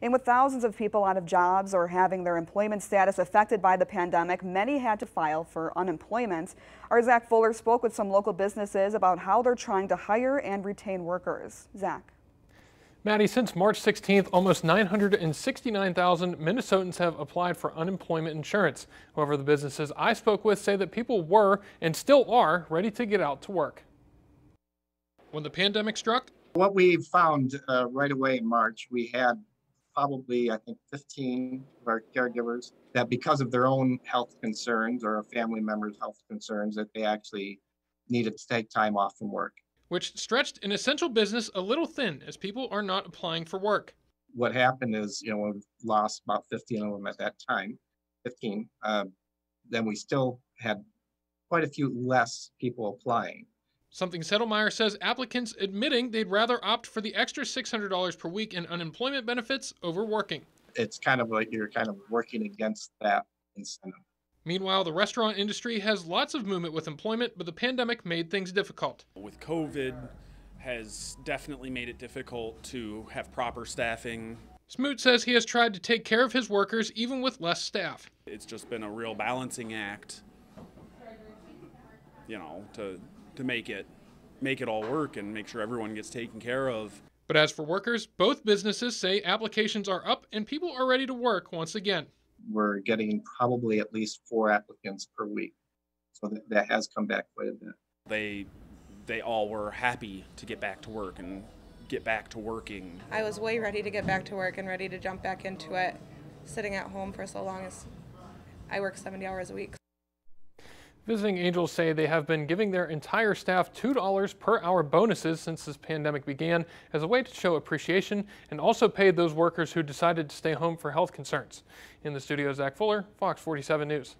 And with thousands of people out of jobs or having their employment status affected by the pandemic, many had to file for unemployment. Our Zach Fuller spoke with some local businesses about how they're trying to hire and retain workers. Zach. Maddie, since March 16th, almost 969,000 Minnesotans have applied for unemployment insurance. However, the businesses I spoke with say that people were and still are ready to get out to work. When the pandemic struck? What we found uh, right away in March, we had probably, I think, 15 of our caregivers that because of their own health concerns or a family member's health concerns, that they actually needed to take time off from work which stretched an essential business a little thin as people are not applying for work. What happened is, you know, we lost about 15 of them at that time, 15. Uh, then we still had quite a few less people applying. Something Settlemyre says applicants admitting they'd rather opt for the extra $600 per week in unemployment benefits over working. It's kind of like you're kind of working against that incentive. Meanwhile, the restaurant industry has lots of movement with employment, but the pandemic made things difficult. With COVID has definitely made it difficult to have proper staffing. Smoot says he has tried to take care of his workers even with less staff. It's just been a real balancing act, you know, to to make it make it all work and make sure everyone gets taken care of. But as for workers, both businesses say applications are up and people are ready to work once again we're getting probably at least four applicants per week. So that, that has come back quite a bit. They they all were happy to get back to work and get back to working. I was way ready to get back to work and ready to jump back into it. Sitting at home for so long as I work 70 hours a week. Visiting Angels say they have been giving their entire staff $2 per hour bonuses since this pandemic began as a way to show appreciation and also paid those workers who decided to stay home for health concerns. In the studio, Zach Fuller, Fox 47 News.